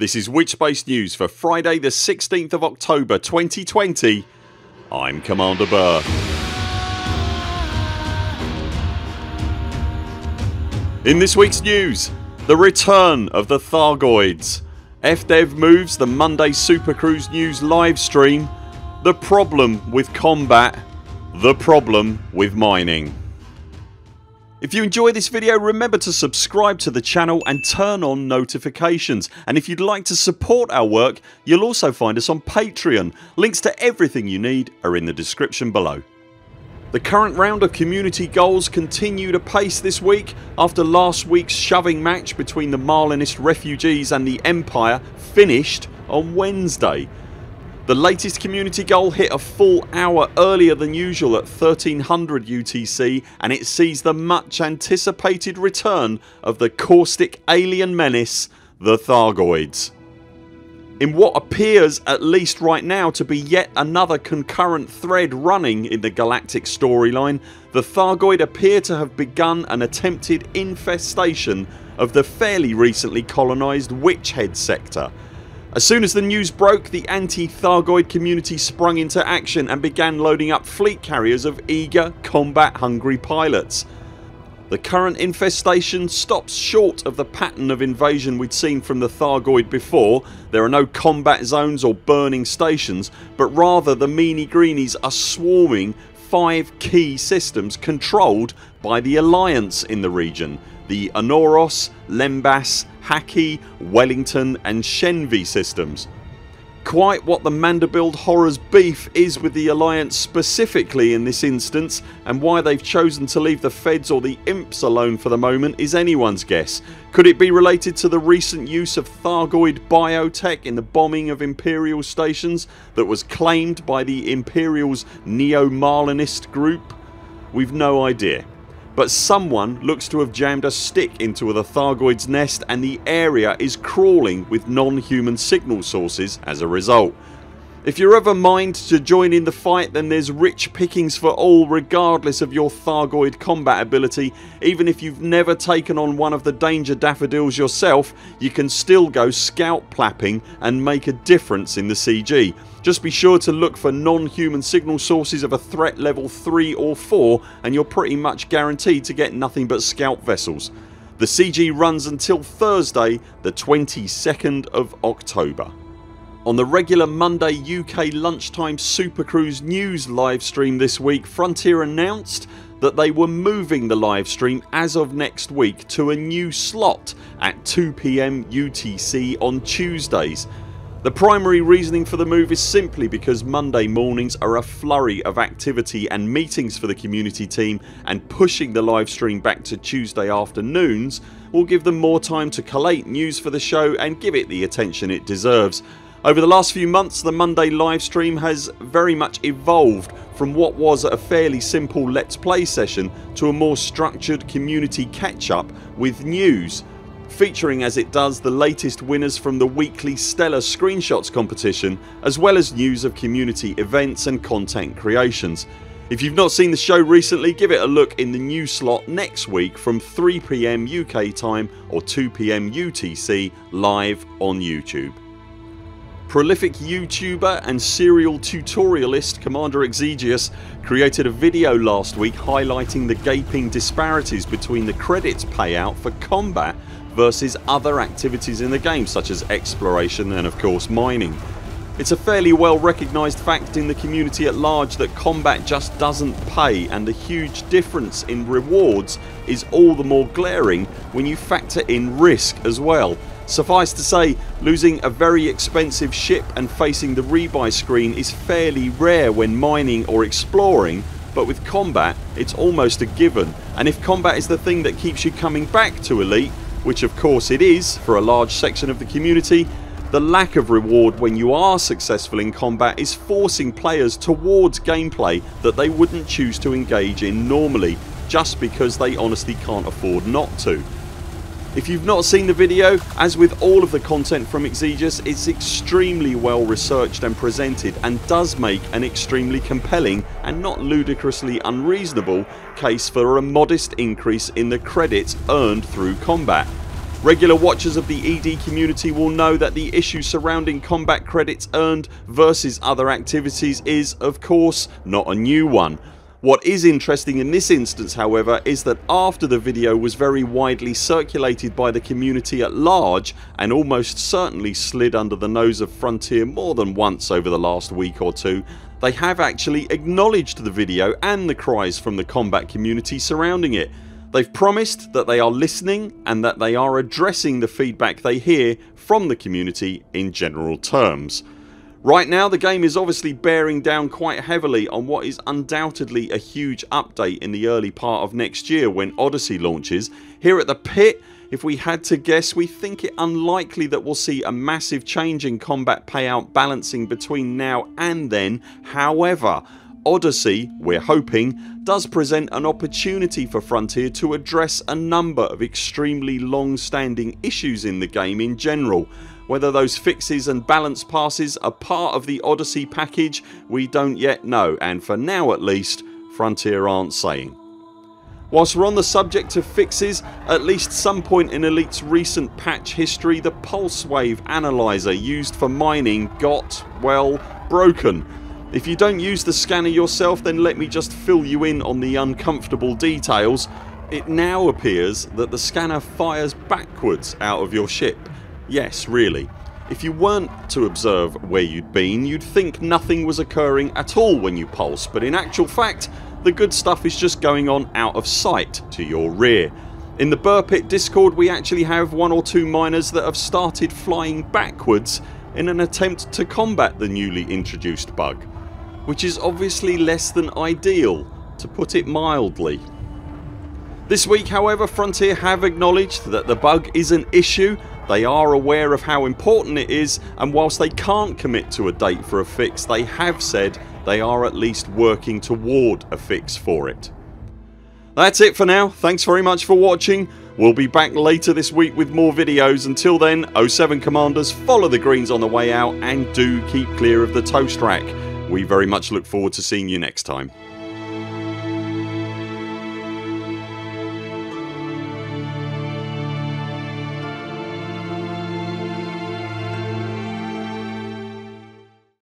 This is Witchbase News for Friday the 16th of October 2020 I'm Commander Buur. In this weeks news the return of the Thargoids. FDev moves the Monday Supercruise News livestream The problem with combat The problem with mining if you enjoy this video remember to subscribe to the channel and turn on notifications and if you'd like to support our work you'll also find us on Patreon. Links to everything you need are in the description below. The current round of community goals continued apace this week after last weeks shoving match between the Marlinist refugees and the Empire finished on Wednesday the latest community goal hit a full hour earlier than usual at 1300 UTC and it sees the much anticipated return of the caustic alien menace the Thargoids. In what appears at least right now to be yet another concurrent thread running in the galactic storyline the Thargoid appear to have begun an attempted infestation of the fairly recently colonised Witch Head sector as soon as the news broke the anti-Thargoid community sprung into action and began loading up fleet carriers of eager combat hungry pilots. The current infestation stops short of the pattern of invasion we'd seen from the Thargoid before. There are no combat zones or burning stations but rather the meanie greenies are swarming 5 key systems controlled by the Alliance in the region the Anoros, Lembas, Haki, Wellington and Shenve systems. Quite what the Manderbuild Horrors beef is with the Alliance specifically in this instance and why they've chosen to leave the Feds or the Imps alone for the moment is anyone's guess. Could it be related to the recent use of Thargoid biotech in the bombing of Imperial stations that was claimed by the Imperials Neo-Marlinist group? We've no idea but someone looks to have jammed a stick into the Thargoid's nest and the area is crawling with non-human signal sources as a result. If you're ever mind to join in the fight then there's rich pickings for all regardless of your Thargoid combat ability. Even if you've never taken on one of the danger daffodils yourself you can still go scout plapping and make a difference in the CG. Just be sure to look for non-human signal sources of a threat level 3 or 4 and you're pretty much guaranteed to get nothing but scout vessels. The CG runs until Thursday the 22nd of October. On the regular Monday UK lunchtime Supercruise news livestream this week Frontier announced that they were moving the livestream as of next week to a new slot at 2pm UTC on Tuesdays. The primary reasoning for the move is simply because Monday mornings are a flurry of activity and meetings for the community team and pushing the livestream back to Tuesday afternoons will give them more time to collate news for the show and give it the attention it deserves. Over the last few months the Monday livestream has very much evolved from what was a fairly simple let's play session to a more structured community catch up with news featuring as it does the latest winners from the weekly Stellar Screenshots competition as well as news of community events and content creations. If you've not seen the show recently give it a look in the new slot next week from 3pm UK time or 2pm UTC live on YouTube. Prolific YouTuber and serial tutorialist Commander Exigeous created a video last week highlighting the gaping disparities between the credits payout for combat versus other activities in the game such as exploration and of course mining. It's a fairly well recognised fact in the community at large that combat just doesn't pay and the huge difference in rewards is all the more glaring when you factor in risk as well Suffice to say losing a very expensive ship and facing the rebuy screen is fairly rare when mining or exploring but with combat it's almost a given and if combat is the thing that keeps you coming back to Elite which of course it is for a large section of the community the lack of reward when you are successful in combat is forcing players towards gameplay that they wouldn't choose to engage in normally just because they honestly can't afford not to. If you've not seen the video as with all of the content from Exigeous it's extremely well researched and presented and does make an extremely compelling and not ludicrously unreasonable case for a modest increase in the credits earned through combat. Regular watchers of the ED community will know that the issue surrounding combat credits earned versus other activities is of course not a new one. What is interesting in this instance however is that after the video was very widely circulated by the community at large and almost certainly slid under the nose of Frontier more than once over the last week or two they have actually acknowledged the video and the cries from the combat community surrounding it They've promised that they are listening and that they are addressing the feedback they hear from the community in general terms. Right now the game is obviously bearing down quite heavily on what is undoubtedly a huge update in the early part of next year when Odyssey launches. Here at the pit if we had to guess we think it unlikely that we'll see a massive change in combat payout balancing between now and then however Odyssey, we're hoping, does present an opportunity for Frontier to address a number of extremely long standing issues in the game in general. Whether those fixes and balance passes are part of the Odyssey package we don't yet know and for now at least Frontier aren't saying. Whilst we're on the subject of fixes at least some point in Elite's recent patch history the pulse wave analyzer used for mining got, well, broken if you don't use the scanner yourself then let me just fill you in on the uncomfortable details. It now appears that the scanner fires backwards out of your ship. Yes really. If you weren't to observe where you'd been you'd think nothing was occurring at all when you pulse but in actual fact the good stuff is just going on out of sight to your rear. In the Buur Pit discord we actually have one or two miners that have started flying backwards in an attempt to combat the newly introduced bug which is obviously less than ideal to put it mildly. This week however Frontier have acknowledged that the bug is an issue they are aware of how important it is and whilst they can't commit to a date for a fix they have said they are at least working toward a fix for it. That's it for now. Thanks very much for watching. We'll be back later this week with more videos. Until then 0 7 CMDRs follow the greens on the way out and do keep clear of the toast rack. We very much look forward to seeing you next time.